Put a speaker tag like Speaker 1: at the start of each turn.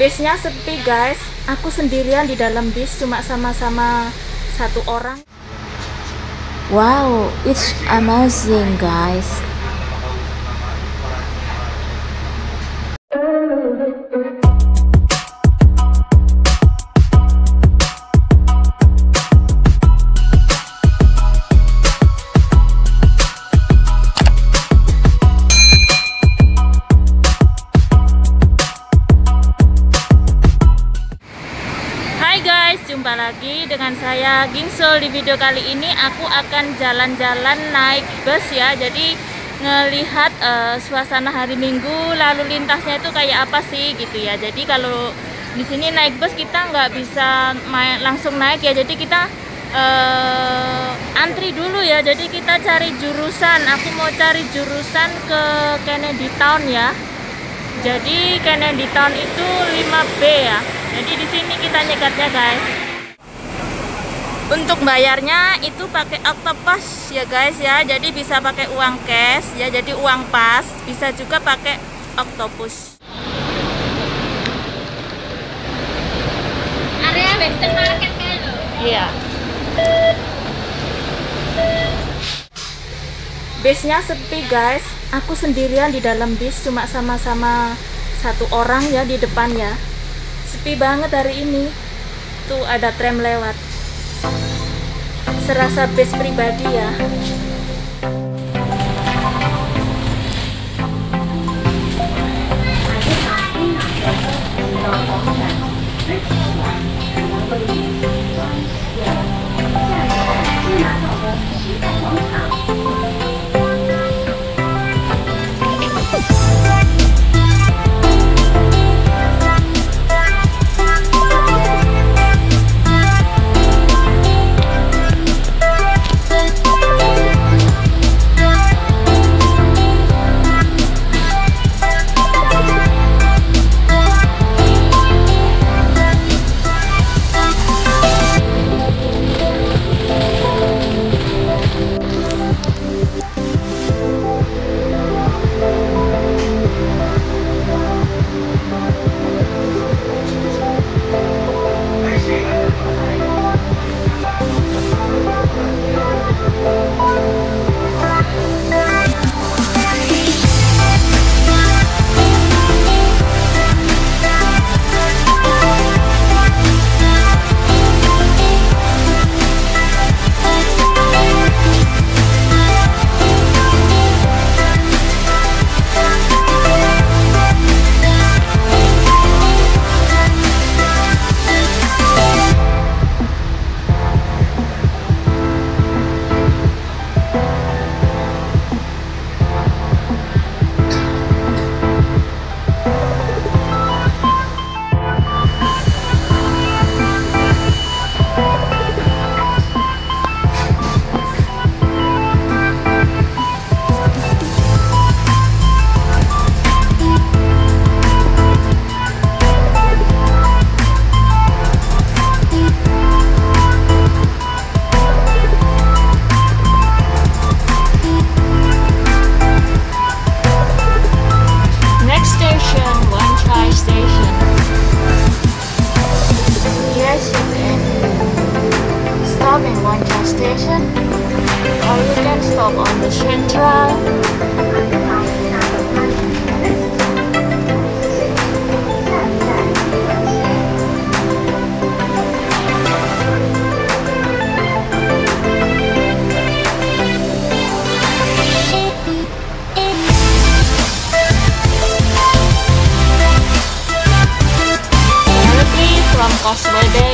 Speaker 1: Bisnya sepi guys. Aku sendirian di dalam bis cuma sama-sama satu orang.
Speaker 2: Wow, it's amazing, guys.
Speaker 1: Jumpa lagi dengan saya Gingsul. Di video kali ini aku akan jalan-jalan naik bus ya. Jadi ngelihat eh, suasana hari Minggu lalu lintasnya itu kayak apa sih gitu ya. Jadi kalau di sini naik bus kita nggak bisa main, langsung naik ya. Jadi kita eh, antri dulu ya. Jadi kita cari jurusan. Aku mau cari jurusan ke Kennedy Town ya. Jadi Kennedy Town itu 5B ya. Jadi di sini kita nyekatnya guys. Untuk bayarnya itu pakai Octopus ya guys ya. Jadi bisa pakai uang cash ya. Jadi uang pas. Bisa juga pakai Octopus.
Speaker 3: area Western Market kan
Speaker 1: Iya. Bisnya sepi guys. Aku sendirian di dalam bis cuma sama-sama satu orang ya di depan ya. Sepi banget hari ini. Tuh ada tram lewat. Serasa bis pribadi ya. Next Station, or you stop on the Central. from Causeway